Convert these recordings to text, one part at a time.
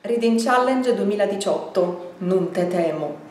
Reading Challenge 2018, non te temo.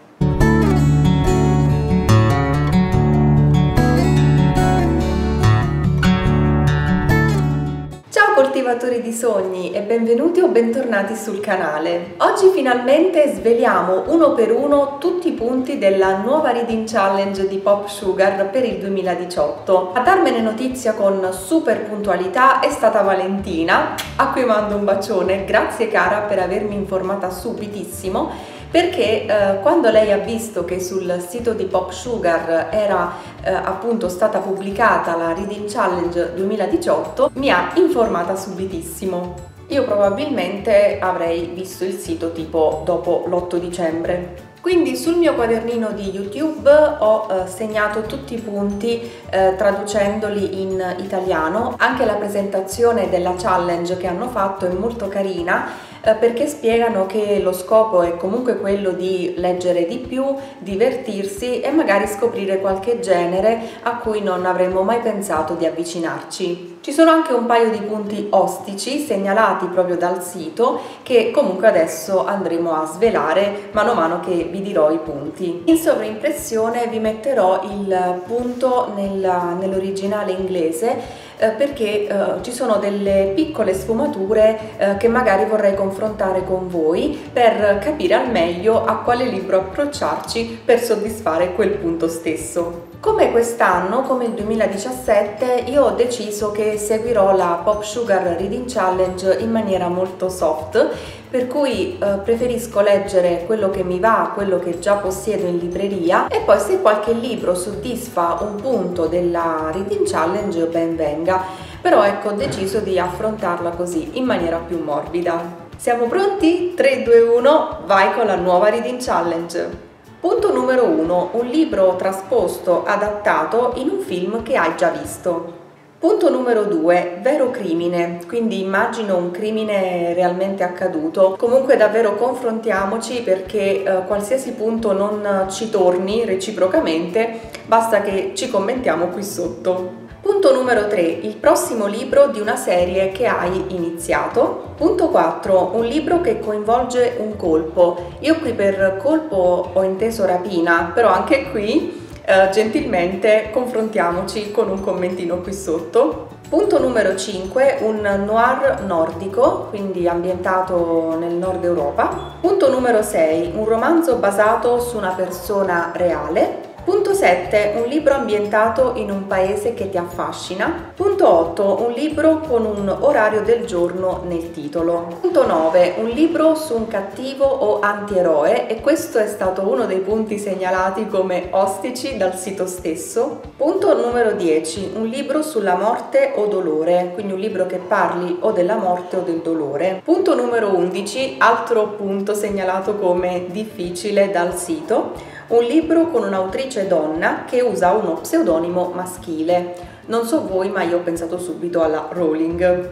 Coltivatori di sogni e benvenuti o bentornati sul canale. Oggi finalmente sveliamo uno per uno tutti i punti della nuova Reading Challenge di Pop Sugar per il 2018. A darmene notizia con super puntualità è stata Valentina, a cui mando un bacione, grazie cara per avermi informata subitissimo perché eh, quando lei ha visto che sul sito di Pop Sugar era eh, appunto stata pubblicata la Reading Challenge 2018 mi ha informata subitissimo. Io probabilmente avrei visto il sito tipo dopo l'8 dicembre. Quindi sul mio quadernino di YouTube ho eh, segnato tutti i punti eh, traducendoli in italiano. Anche la presentazione della challenge che hanno fatto è molto carina perché spiegano che lo scopo è comunque quello di leggere di più, divertirsi e magari scoprire qualche genere a cui non avremmo mai pensato di avvicinarci. Ci sono anche un paio di punti ostici segnalati proprio dal sito che comunque adesso andremo a svelare mano a mano che vi dirò i punti. In sovraimpressione vi metterò il punto nell'originale inglese eh, perché eh, ci sono delle piccole sfumature eh, che magari vorrei confrontare con voi per capire al meglio a quale libro approcciarci per soddisfare quel punto stesso. Come quest'anno, come il 2017, io ho deciso che seguirò la Pop Sugar Reading Challenge in maniera molto soft, per cui eh, preferisco leggere quello che mi va, quello che già possiedo in libreria e poi se qualche libro soddisfa un punto della Reading Challenge ben venga, però ecco ho deciso di affrontarla così in maniera più morbida. Siamo pronti? 3, 2, 1, vai con la nuova Reading Challenge! Punto numero 1. Un libro trasposto, adattato in un film che hai già visto. Punto numero 2. Vero crimine, quindi immagino un crimine realmente accaduto. Comunque davvero confrontiamoci perché eh, qualsiasi punto non ci torni reciprocamente, basta che ci commentiamo qui sotto. Punto numero 3. Il prossimo libro di una serie che hai iniziato. Punto 4. Un libro che coinvolge un colpo. Io qui per colpo ho inteso rapina, però anche qui eh, gentilmente confrontiamoci con un commentino qui sotto. Punto numero 5, un noir nordico, quindi ambientato nel nord Europa. Punto numero 6, un romanzo basato su una persona reale. Punto 7. Un libro ambientato in un paese che ti affascina. Punto 8. Un libro con un orario del giorno nel titolo. Punto 9. Un libro su un cattivo o antieroe e questo è stato uno dei punti segnalati come ostici dal sito stesso. Punto numero 10. Un libro sulla morte o dolore, quindi un libro che parli o della morte o del dolore. Punto numero 11. Altro punto segnalato come difficile dal sito un libro con un'autrice donna che usa uno pseudonimo maschile. Non so voi, ma io ho pensato subito alla Rowling.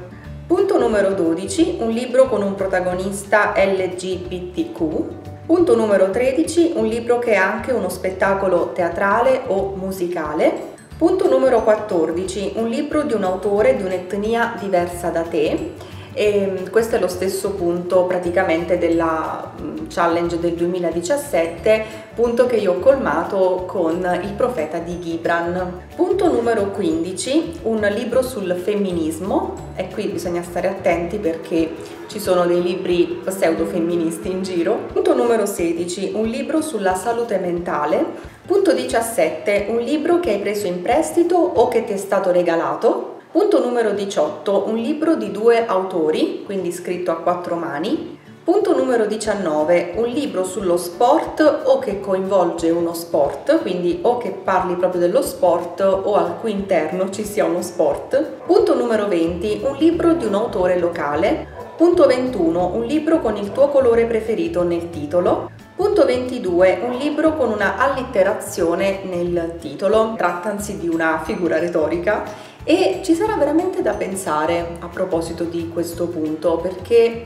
Punto numero 12, un libro con un protagonista LGBTQ. Punto numero 13, un libro che è anche uno spettacolo teatrale o musicale. Punto numero 14, un libro di un autore di un'etnia diversa da te e mm, questo è lo stesso punto praticamente della mm, challenge del 2017 punto che io ho colmato con il profeta di Gibran. Punto numero 15 un libro sul femminismo. E qui bisogna stare attenti perché ci sono dei libri pseudo femministi in giro. Punto numero 16 un libro sulla salute mentale. Punto 17 un libro che hai preso in prestito o che ti è stato regalato. Punto numero 18, un libro di due autori, quindi scritto a quattro mani. Punto numero 19, un libro sullo sport o che coinvolge uno sport, quindi o che parli proprio dello sport o al cui interno ci sia uno sport. Punto numero 20, un libro di un autore locale. Punto 21, un libro con il tuo colore preferito nel titolo. Punto 22, un libro con una allitterazione nel titolo, trattansi di una figura retorica e ci sarà veramente da pensare a proposito di questo punto perché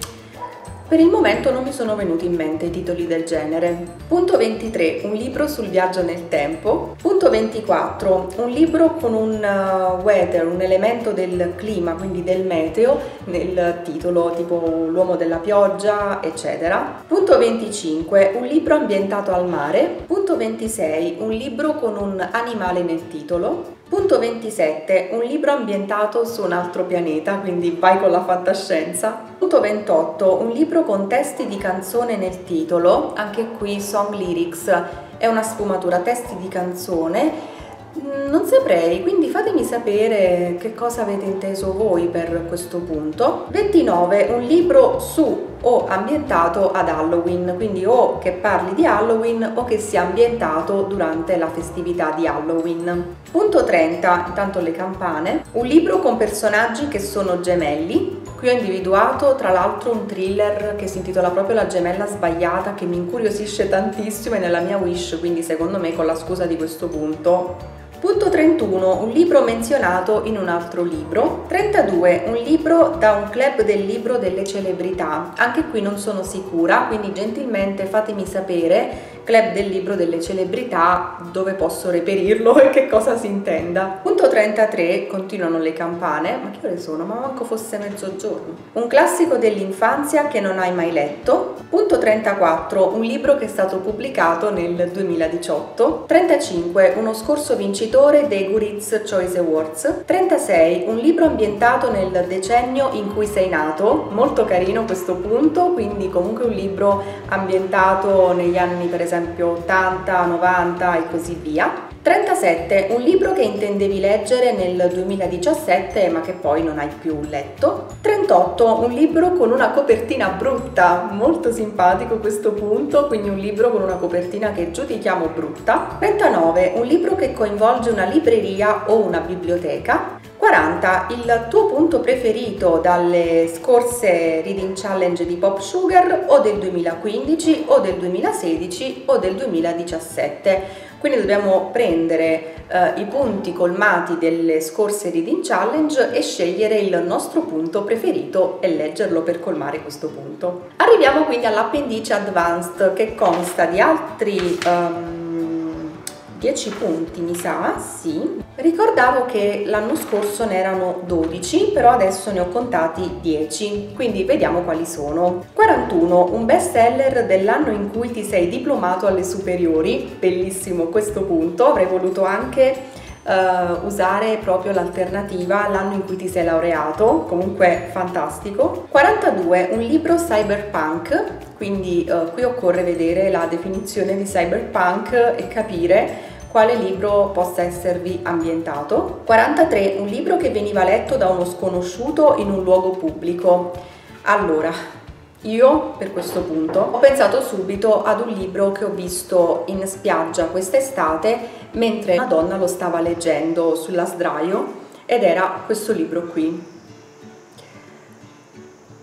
Per il momento non mi sono venuti in mente titoli del genere. Punto 23, un libro sul viaggio nel tempo. Punto 24, un libro con un uh, weather, un elemento del clima, quindi del meteo, nel titolo, tipo l'uomo della pioggia, eccetera. Punto 25, un libro ambientato al mare. Punto 26, un libro con un animale nel titolo. Punto 27. Un libro ambientato su un altro pianeta, quindi vai con la fantascienza. Punto 28. Un libro con testi di canzone nel titolo, anche qui song lyrics, è una sfumatura testi di canzone Mm, non saprei, quindi fatemi sapere che cosa avete inteso voi per questo punto. 29. Un libro su o ambientato ad Halloween, quindi o che parli di Halloween o che sia ambientato durante la festività di Halloween. Punto 30, intanto le campane. Un libro con personaggi che sono gemelli. Qui ho individuato tra l'altro un thriller che si intitola proprio La gemella sbagliata che mi incuriosisce tantissimo e nella mia wish, quindi secondo me con la scusa di questo punto Punto 31. Un libro menzionato in un altro libro. 32. Un libro da un club del libro delle celebrità. Anche qui non sono sicura, quindi gentilmente fatemi sapere club del libro delle celebrità, dove posso reperirlo e che cosa si intenda. Punto 33, continuano le campane, ma che ore sono? Ma manco fosse mezzogiorno. Un classico dell'infanzia che non hai mai letto. Punto 34, un libro che è stato pubblicato nel 2018. 35, uno scorso vincitore dei Goodreads Choice Awards. 36, un libro ambientato nel decennio in cui sei nato, molto carino questo punto, quindi comunque un libro ambientato negli anni per esempio esempio 80, 90 e così via. 37. Un libro che intendevi leggere nel 2017 ma che poi non hai più letto. 38. Un libro con una copertina brutta, molto simpatico questo punto, quindi un libro con una copertina che giudichiamo brutta. 39. Un libro che coinvolge una libreria o una biblioteca. 40. Il tuo punto preferito dalle scorse Reading Challenge di Pop Sugar o del 2015 o del 2016 o del 2017. Quindi dobbiamo prendere eh, i punti colmati delle scorse Reading Challenge e scegliere il nostro punto preferito e leggerlo per colmare questo punto. Arriviamo quindi all'appendice Advanced che consta di altri... Um, 10 punti mi sa, sì. Ricordavo che l'anno scorso ne erano 12, però adesso ne ho contati 10, quindi vediamo quali sono. 41, un best seller dell'anno in cui ti sei diplomato alle superiori, bellissimo questo punto, avrei voluto anche Uh, usare proprio l'alternativa l'anno in cui ti sei laureato, comunque fantastico. 42, un libro cyberpunk, quindi uh, qui occorre vedere la definizione di cyberpunk e capire quale libro possa esservi ambientato. 43. Un libro che veniva letto da uno sconosciuto in un luogo pubblico. Allora, io per questo punto ho pensato subito ad un libro che ho visto in spiaggia quest'estate mentre una donna lo stava leggendo sulla sdraio ed era questo libro qui.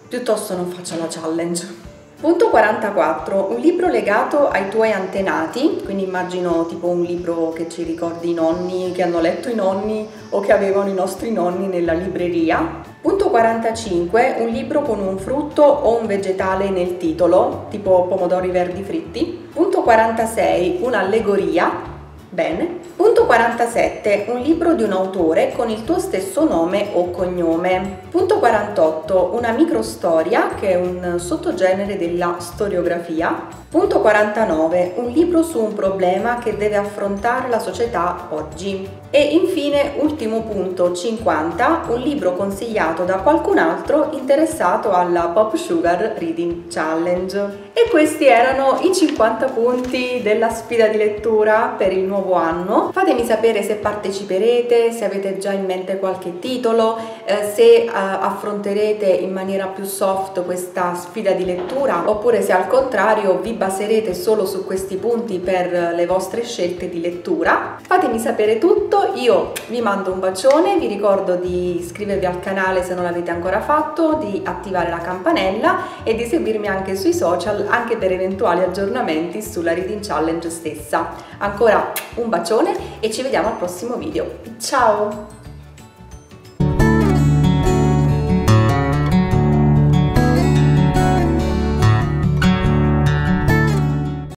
Piuttosto non faccio la challenge. Punto 44. Un libro legato ai tuoi antenati, quindi immagino tipo un libro che ci ricordi i nonni, che hanno letto i nonni o che avevano i nostri nonni nella libreria. Punto 45. Un libro con un frutto o un vegetale nel titolo, tipo pomodori verdi fritti. Punto 46. Un'allegoria Bene. Punto 47. Un libro di un autore con il tuo stesso nome o cognome. Punto 48. Una microstoria, che è un sottogenere della storiografia. Punto 49. Un libro su un problema che deve affrontare la società oggi. E infine, ultimo punto 50, un libro consigliato da qualcun altro interessato alla Pop Sugar Reading Challenge. E questi erano i 50 punti della sfida di lettura per il nuovo anno. Fatemi sapere se parteciperete, se avete già in mente qualche titolo, eh, se eh, affronterete in maniera più soft questa sfida di lettura oppure se al contrario vi baserete solo su questi punti per le vostre scelte di lettura. Fatemi sapere tutto io vi mando un bacione, vi ricordo di iscrivervi al canale se non l'avete ancora fatto, di attivare la campanella e di seguirmi anche sui social anche per eventuali aggiornamenti sulla Reading Challenge stessa. Ancora un bacione e ci vediamo al prossimo video. Ciao!